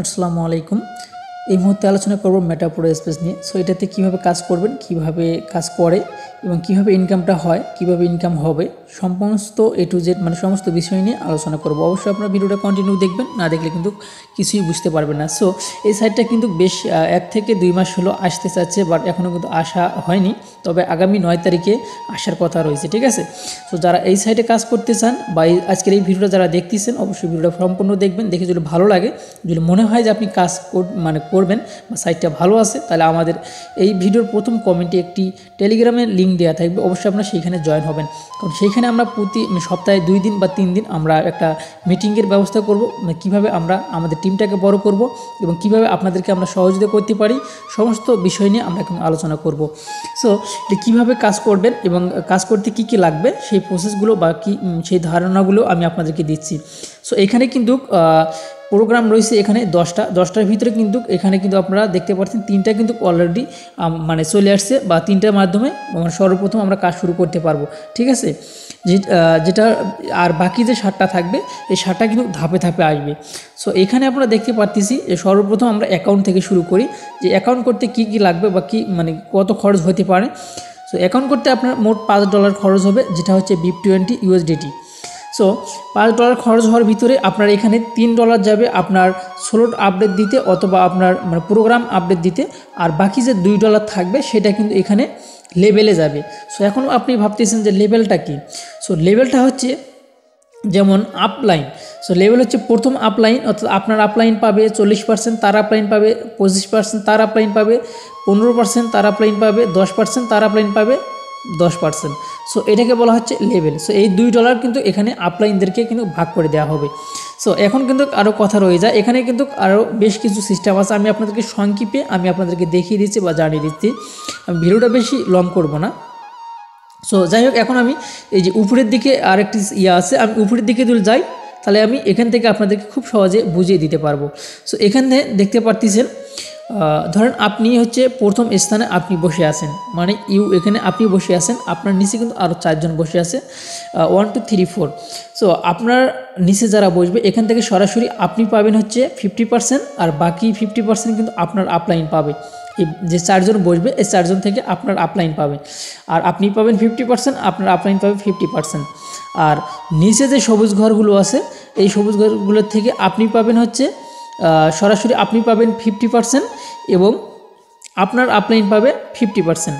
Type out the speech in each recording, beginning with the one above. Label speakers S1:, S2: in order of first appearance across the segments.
S1: আসসালামু আলাইকুম। এই মুহূর্তে আলোচনা করব মেটাপোরো স্পেস নিয়ে। সো এটাতে কীভাবে কাজ করবেন, কীভাবে কাজ করে এবং কীভাবে ইনকামটা হয়, কীভাবে ইনকাম হবে, সমস্ত এ টু জেড মানে সমস্ত বিষয় নিয়ে আলোচনা করব। অবশ্যই আপনার ভিডিওটা কন্টিনিউ দেখবেন, না দেখলে কিন্তু কিছুই বুঝতে পারবেন না। সো এই সাইটটা কিন্তু বেশ এক থেকে দুই মাস হলো আসতে চাচ্ছে বাট এখনও কিন্তু আসা হয়নি। তবে আগামী নয় তারিখে আসার কথা রয়েছে, ঠিক আছে? সো যারা এই সাইটে কাজ করতে চান বা আজকের এই ভিডিওটা যারা দেখতেছেন, অবশ্যই ভিডিওটা সম্পূর্ণ দেখবেন। দেখে যদি ভালো লাগে, যদি মনে হয় যে আপনি কাজ মানে করবেন বা সাইটটা ভালো আছে, তাহলে আমাদের এই ভিডিওর প্রথম কমেন্টে একটি টেলিগ্রামের লিঙ্ক দেওয়া থাকবে, অবশ্যই আপনারা সেইখানে জয়েন হবেন। কারণ সেইখানে আমরা প্রতি মানে সপ্তাহে দুই দিন বা তিন দিন আমরা একটা মিটিংয়ের ব্যবস্থা করব মানে কীভাবে আমরা আমাদের টিমটাকে বড় করব এবং কীভাবে আপনাদেরকে আমরা সহযোগিতা করতে পারি, সমস্ত বিষয় নিয়ে আমরা এখন আলোচনা করব। সো এটা কীভাবে কাজ করবেন এবং কাজ করতে কি কি লাগবে, সেই প্রসেসগুলো বা কি সেই ধারণাগুলো আমি আপনাদেরকে দিচ্ছি। সো এখানে কিন্তু প্রোগ্রাম রয়েছে এখানে দশটা, দশটার ভিতরে কিন্তু এখানে কিন্তু আপনারা দেখতে পাচ্ছেন তিনটা কিন্তু অলরেডি মানে চলে আসছে বা তিনটার মাধ্যমে মানে সর্বপ্রথম আমরা কাজ শুরু করতে পারব, ঠিক আছে? যেটা, আর বাকি যে সারটা থাকবে, এই সারটা কিন্তু ধাপে ধাপে আসবে। সো এখানে আপনারা দেখতে পারতেছি যে সর্বপ্রথম আমরা অ্যাকাউন্ট থেকে শুরু করি, যে অ্যাকাউন্ট করতে কি কি লাগবে বা কি মানে কত খরচ হতে পারে। সো অ্যাকাউন্ট করতে আপনার মোট পাঁচ ডলার খরচ হবে, যেটা হচ্ছে বিপ টোয়েন্টি ইউএসডিটি সো পাঁচ ডলার খরচ হওয়ার ভিতরে আপনার এখানে তিন ডলার যাবে আপনার স্লোট আপডেট দিতে অথবা আপনার মানে প্রোগ্রাম আপডেট দিতে। আর বাকি যে দুই ডলার থাকবে সেটা কিন্তু এখানে লেভেলে যাবে। সো এখন আপনি ভাবতেছেন যে লেভেলটা কি? সো লেভেলটা হচ্ছে যেমন আপলাইন সো লেভেল হচ্ছে প্রথম আপলাইন অর্থাৎ আপনার আপলাইন পাবে চল্লিশ পার্সেন্ট তার আপলাইন পাবে পঁচিশ পার্সেন্ট তার আপলাইন পাবে পনেরো পার্সেন্ট তার আপলাইন পাবে দশ পার্সেন্ট তার আপলাইন পাবে দশ পার্সেন্ট সো এটাকে বলা হচ্ছে লেভেল সো এই দুই ডলার কিন্তু এখানে আপলাইনদেরকে কিন্তু ভাগ করে দেওয়া হবে। সো এখন কিন্তু আরও কথা রয়ে যায়। এখানে কিন্তু আরও বেশ কিছু সিস্টেম আছে। আমি আপনাদেরকে সংক্ষেপে আমি আপনাদেরকে দেখিয়ে দিচ্ছি বা জানিয়ে দিচ্ছি। আমি ভিডিওটা বেশি লং করব না। সো যাই হোক, এখন আমি এই যে উপরের দিকে আরেকটি ইয়ে আছে। আমি উপরের দিকে যদি যাই, তাহলে আমি এখান থেকে আপনাদেরকে খুব সহজে বুঝিয়ে দিতে পারব। সো এখানে দেখতে পারতেছেন ধরেন আপনি হচ্ছে প্রথম স্থানে আপনি বসে আছেন। মানে ইউ এখানে আপনি বসে আছেন, আপনার নিচে কিন্তু আরও চারজন বসে আছে one two three four so আপনার নিচে যারা বসবে, এখান থেকে সরাসরি আপনি পাবেন হচ্ছে ফিফটি পার্সেন্ট আর বাকি ফিফটি পার্সেন্ট কিন্তু আপনার আপলাইন পাবে। যে চারজন বসবে, এই চারজন থেকে আপনার আপলাইন পাবেন আর আপনি পাবেন ফিফটি পার্সেন্ট আপনার আপলাইন পাবে ফিফটি পার্সেন্ট আর নিচে যে সবুজ ঘরগুলো আছে, এই সবুজ ঘরগুলোর থেকে আপনি পাবেন হচ্ছে সরাসরি আপনি পাবেন ফিফটি পার্সেন্ট এবং আপনার আপলাইন পাবে ফিফটি পার্সেন্ট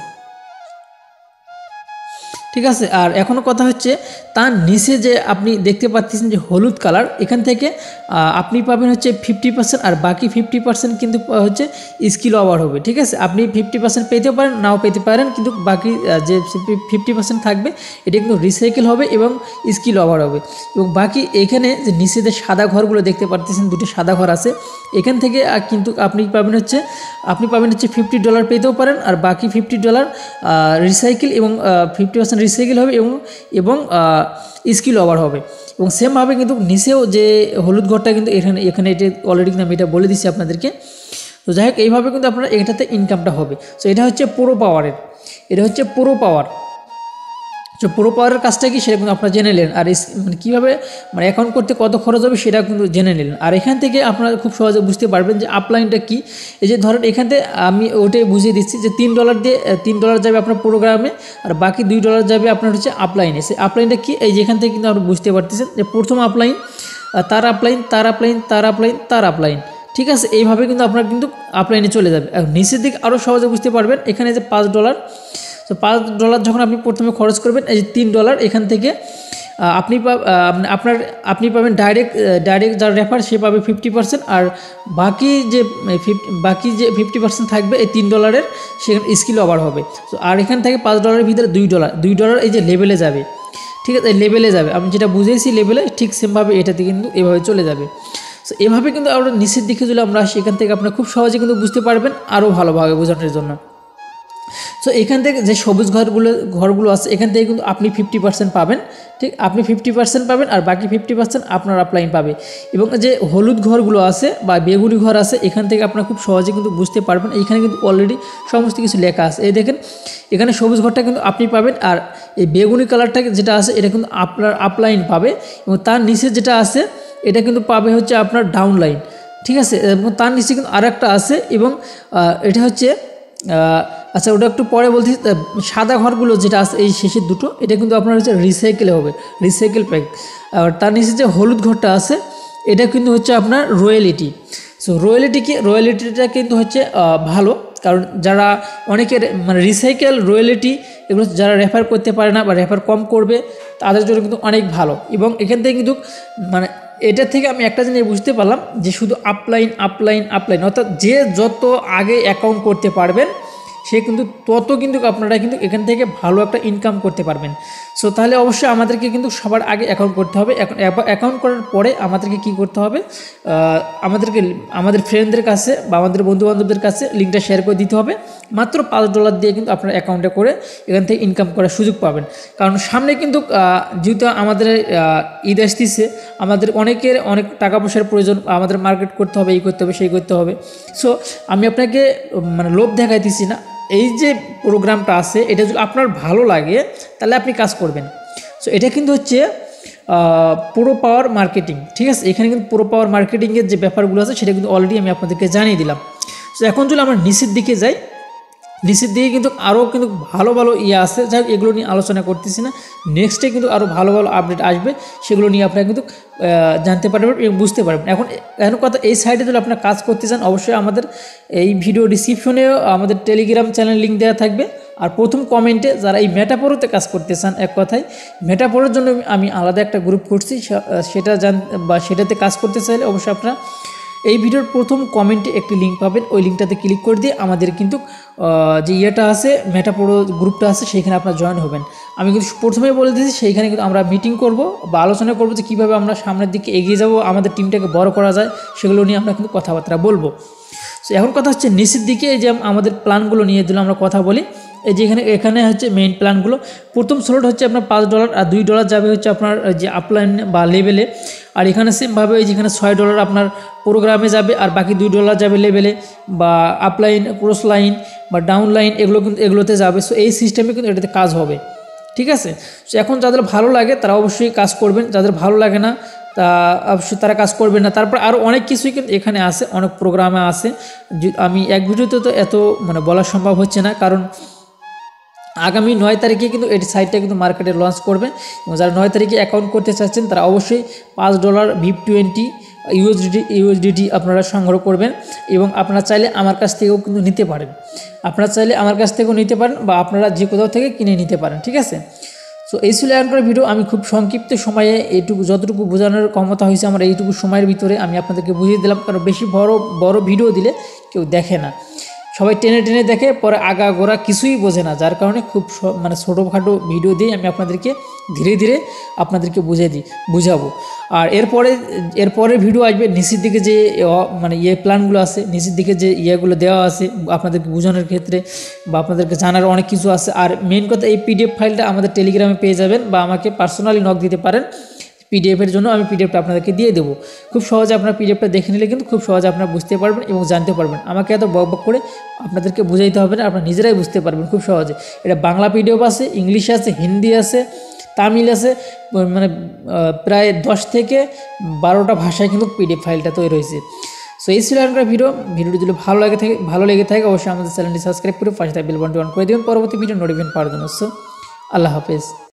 S1: ঠিক আছে? আর এখনও কথা হচ্ছে, তার নিচে যে আপনি দেখতে পাচ্ছেন যে হলুদ কালার, এখান থেকে আপনি পাবেন হচ্ছে ফিফটি পার্সেন্ট আর বাকি ফিফটি পার্সেন্ট কিন্তু হচ্ছে স্কিল ওভার হবে, ঠিক আছে? আপনি ফিফটি পার্সেন্ট পেতে পারেন, নাও পেতে পারেন, কিন্তু বাকি যে ফিফটি পার্সেন্ট থাকবে, এটা কিন্তু রিসাইকেল হবে এবং স্কিল ওভার হবে। এবং বাকি এখানে যে নিচে যে সাদা ঘরগুলো দেখতে পাচ্ছেন দুটো সাদা ঘর আছে, এখান থেকে কিন্তু আপনি পাবেন হচ্ছে, আপনি পাবেন হচ্ছে ফিফটি ডলার পেতেও পারেন, আর বাকি ফিফটি ডলার রিসাইকেল এবং ফিফটি পার্সেন্ট রিসাইকেল হবে এবং এবং স্কিল ওভার হবে। এবং সেমভাবে কিন্তু নিচেও যে হলুদ ঘরটা কিন্তু এখানে এখানে এটা অলরেডি কিন্তু আমি এটা বলে দিচ্ছি আপনাদেরকে। তো যাই হোক, এইভাবে কিন্তু আপনার এটাতে ইনকামটা হবে। সো এটা হচ্ছে পুরো পাওয়ারের এটা হচ্ছে পুরো পাওয়ার তো পুরো পাওয়ারের কাজটা কি সেটা কিন্তু আপনারা জেনে নিলেন। আর মানে কীভাবে মানে অ্যাকাউন্ট করতে কত খরচ হবে সেটা কিন্তু জেনে নিলেন। আর এখান থেকে আপনারা খুব সহজে বুঝতে পারবেন যে আপলাইনটা কী। এই যে ধরেন এখান থেকে আমি ওটাই বুঝিয়ে দিচ্ছি যে তিন ডলার দিয়ে তিন ডলার যাবে আপনার প্রোগ্রামে আর বাকি দুই ডলার যাবে আপনার হচ্ছে আপলাইনে সেই আপলাইনটা কী? এই যেখান থেকে কিন্তু আপনি বুঝতে পারতেছেন যে প্রথম আপলাইন তার আপলাইন তার আপলাইন তার আপলাইন তার আপলাইন ঠিক আছে? এইভাবে কিন্তু আপনার কিন্তু আপলাইনে চলে যাবে। আর নিচের দিকে আরও সহজে বুঝতে পারবেন। এখানে যে পাঁচ ডলার তো পাঁচ ডলার যখন আপনি প্রথমে খরচ করবেন, এই যে তিন ডলার, এখান থেকে আপনি আপনার, আপনি পাবেন ডাইরেক্ট ডাইরেক্ট যার রেফার সে পাবে ফিফটি পার্সেন্ট আর বাকি যে বাকি যে ফিফটি পার্সেন্ট থাকবে, এই তিন ডলারের, সেখানে স্কিল ওভার হবে। তো আর এখান থেকে পাঁচ ডলারের ভিতরে দুই ডলার দুই ডলার এই যে লেভেলে যাবে। ঠিক আছে? লেভেলে যাবে। আমি যেটা বুঝেছি লেভেলে ঠিক সেমভাবে এটাতে কিন্তু এভাবে চলে যাবে। সো এভাবে কিন্তু আমরা নিচের দিকে যদি আমরা আসি এখান থেকে আপনারা খুব সহজে কিন্তু বুঝতে পারবেন, আরও ভালোভাবে বোঝানোর জন্য। সো এখান থেকে যে সবুজ ঘরগুলো ঘরগুলো আছে, এখান থেকে কিন্তু আপনি ফিফটি পার্সেন্ট পাবেন। ঠিক, আপনি ফিফটি পার্সেন্ট পাবেন আর বাকি ফিফটি পার্সেন্ট আপনার আপলাইন পাবে। এবং যে হলুদ ঘরগুলো আছে বা বেগুনি ঘর আছে, এখান থেকে আপনারা খুব সহজে কিন্তু বুঝতে পারবেন। এইখানে কিন্তু অলরেডি সমস্ত কিছু লেখা আছে। এই দেখেন, এখানে সবুজ ঘরটা কিন্তু আপনি পাবেন আর এই বেগুনি কালারটা যেটা আছে, এটা কিন্তু আপনার আপলাইন পাবে। এবং তার নিচে যেটা আছে, এটা কিন্তু পাবে হচ্ছে আপনার ডাউন লাইন ঠিক আছে? এবং তার নিচে কিন্তু আর একটা আছে এবং এটা হচ্ছে আচ্ছা ওটা একটু পরে বলছি সাদা ঘরগুলো যেটা আছে, এই শেষের দুটো, এটা কিন্তু আপনার হচ্ছে রিসাইকেলে হবে রিসাইকেল প্যাক আর তার নিচে যে হলুদ ঘরটা আছে, এটা কিন্তু হচ্ছে আপনার রয়্যালিটি সো রয়্যালিটি কি রয়্যালিটিটা কিন্তু হচ্ছে ভালো, কারণ যারা অনেকের মানে রিসাইকেল রয়্যালিটি এগুলো যারা রেফার করতে পারে না বা রেফার কম করবে, তাদের জন্য কিন্তু অনেক ভালো। এবং এখান থেকে কিন্তু মানে এটা থেকে আমি একটা জিনিস বুঝতে পারলাম, যে শুধু আপলাইন আপলাইন আপলাইন অর্থাৎ যে যত আগে অ্যাকাউন্ট করতে পারবেন সে কিন্তু তত কিন্তু আপনারা কিন্তু এখান থেকে ভালো একটা ইনকাম করতে পারবেন। সো তাহলে অবশ্যই আমাদেরকে কিন্তু সবার আগে অ্যাকাউন্ট করতে হবে। অ্যাকাউন্ট করার পরে আমাদেরকে কি করতে হবে? আমাদেরকে, আমাদের ফ্রেন্ডদের কাছে বা আমাদের বন্ধুবান্ধবদের কাছে লিঙ্কটা শেয়ার করে দিতে হবে। মাত্র পাঁচ ডলার দিয়ে কিন্তু আপনার অ্যাকাউন্টে করে এখান থেকে ইনকাম করার সুযোগ পাবেন। কারণ সামনে কিন্তু যেহেতু আমাদের ঈদ আসতেছে, আমাদের অনেকের অনেক টাকা পয়সার প্রয়োজন, আমাদের মার্কেট করতে হবে, এই করতে হবে, সেই করতে হবে। সো আমি আপনাকে মানে লোভ দেখাইতেছি না। এই যে প্রোগ্রামটা আছে, এটা যদি আপনার ভালো লাগে, তাহলে আপনি কাজ করবেন। সো এটা কিন্তু হচ্ছে পুরো পাওয়ার মার্কেটিং ঠিক আছে? এখানে কিন্তু পুরো পাওয়ার মার্কেটিংয়ের যে ব্যাপারগুলো আছে, সেটা কিন্তু অলরেডি আমি আপনাদেরকে জানিয়ে দিলাম। সো এখন যদি আমরা নিচের দিকে যাই নিচের দিকে কিন্তু আরও কিন্তু ভালো ভালো ইয়ে আছে। যাই এগুলো নিয়ে আলোচনা করতেছি না। নেক্সটে কিন্তু আরও ভালো ভালো আপডেট আসবে। সেগুলো নিয়ে আপনারা কিন্তু জানতে পারবেন এবং বুঝতে পারবেন। এখন এখন কথা এই সাইডে যদি আপনারা কাজ করতে চান, অবশ্যই আমাদের এই ভিডিও ডিসক্রিপশনেও আমাদের টেলিগ্রাম চ্যানেল লিঙ্ক দেওয়া থাকবে। আর প্রথম কমেন্টে যারা এই মেটাপোরোতে কাজ করতে চান, এক কথায় মেটাপোরোর জন্য আমি আলাদা একটা গ্রুপ করছি। সেটা জান, বা সেটাতে কাজ করতে চাইলে অবশ্যই আপনারা এই ভিডিওর প্রথম কমেন্টে একটি লিঙ্ক পাবেন। ওই লিঙ্কটাতে ক্লিক করে দিয়ে আমাদের কিন্তু যে ইয়েটা আছে মেটাপোড়ো গ্রুপটা আছে, সেইখানে আপনারা জয়েন হবেন। আমি কিন্তু প্রথমেই বলে দিয়েছি, সেইখানে কিন্তু আমরা মিটিং করব বা আলোচনা করব যে কীভাবে আমরা সামনের দিকে এগিয়ে যাব, আমাদের টিমটাকে বড় করা যায়, সেগুলো নিয়ে আমরা কিন্তু কথাবার্তা বলব। সো এখন কথা হচ্ছে নিচের দিকে যে আমাদের প্ল্যানগুলো নিয়ে দিলে আমরা কথা বলি এই যে এখানে হচ্ছে মেইন প্ল্যানগুলো প্রথম স্লট হচ্ছে আপনার পাঁচ ডলার আর দুই ডলার যাবে হচ্ছে আপনার যে আপলাইন বা লেভেলে আর এখানে সেমভাবে এই যেখানে ছয় ডলার আপনার প্রোগ্রামে যাবে, আর বাকি দুই ডলার যাবে লেভেলে বা আপলাইন ক্রস লাইন বা ডাউন লাইন এগুলো কিন্তু, এগুলোতে যাবে। সো এই সিস্টেমে কিন্তু এটাতে কাজ হবে। ঠিক আছে? সো এখন যাদের ভালো লাগে, তারা অবশ্যই কাজ করবেন। যাদের ভালো লাগে না, তা অবশ্যই তারা কাজ করবেন না। তারপর আরও অনেক কিছুই কিন্তু এখানে আছে, অনেক প্রোগ্রামে আছে। আমি এক ভিডিওতে তো এত মানে বলা সম্ভব হচ্ছে না। কারণ আগামী নয় তারিখে কিন্তু এই সাইটটা কিন্তু মার্কেটে লঞ্চ করবে এবং যারা নয় তারিখে অ্যাকাউন্ট করতে চাচ্ছেন, তারা অবশ্যই পাঁচ dollar VIP twenty USDT USDT আপনারা সংগ্রহ করবেন এবং আপনারা চাইলে আমার কাছ থেকেও কিন্তু নিতে পারেন। আপনারা চাইলে আমার কাছ থেকেও নিতে পারেন বা আপনারা যে কোথাও থেকে কিনে নিতে পারেন, ঠিক আছে? সো এই ছিল এখনকার ভিডিও আমি খুব সংক্ষিপ্ত সময়ে এইটুকু, যতটুকু বোঝানোর ক্ষমতা হয়েছে আমার, এইটুকু সময়ের ভিতরে আমি আপনাদেরকে বুঝিয়ে দিলাম। কারণ বেশি বড় বড় ভিডিও দিলে কেউ দেখে না। সবাই টেনে টেনে দেখে, পরে আগা গোড়া কিছুই বোঝে না, যার কারণে খুব মানে ছোটোখাটো ভিডিও দিয়ে আমি আপনাদেরকে ধীরে ধীরে আপনাদেরকে বুঝিয়ে দিই, বুঝাবো। আর এরপরে, এরপরের ভিডিও আসবে নিচের দিকে যে মানে ইয়ে প্ল্যানগুলো আছে নিচের দিকে যে ইয়েগুলো দেওয়া আছে, আপনাদেরকে বোঝানোর ক্ষেত্রে বা আপনাদেরকে জানার অনেক কিছু আছে। আর মেন কথা, এই পিডিএফ ফাইলটা আমাদের টেলিগ্রামে পেয়ে যাবেন বা আমাকে পার্সোনালি নক দিতে পারেন। পিডিএফের জন্য আমি পিডিএফটা আপনাদেরকে দিয়ে দেবো। খুব সহজে আপনার পিডিএফটা দেখে নিলে কিন্তু খুব সহজে আপনারা বুঝতে পারবেন এবং জানতে পারবেন। আমাকে এত বক বক করে আপনাদেরকে বুঝাইতে হবে না, আপনারা নিজেরাই বুঝতে পারবেন খুব সহজে। এটা বাংলা পিডিএফ আছে, ইংলিশ আছে, হিন্দি আছে, তামিল আছে মানে প্রায় দশ থেকে বারোটা ভাষায় কিন্তু পিডিএফ ফাইলটা তৈরি হয়েছে। সো এই ছিল এখনকার ভিডিও। ভিডিওটি যদি ভালো লাগে থাকে, ভালো লেগে থাকে, অবশ্যই আমাদের চ্যানেলটি সাবস্ক্রাইব করে পাশে বেল বাটনটি অন করে দেবেন। পরবর্তী ভিডিও নোটিফিকেশন পাওয়ার জন্য। সো আল্লাহ হাফেজ।